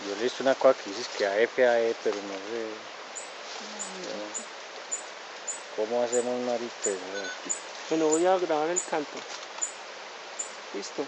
Yo le hice una cosa que dices que AF, pero no sé. ¿Cómo hacemos narices? Pues bueno, voy a grabar el canto. Listo.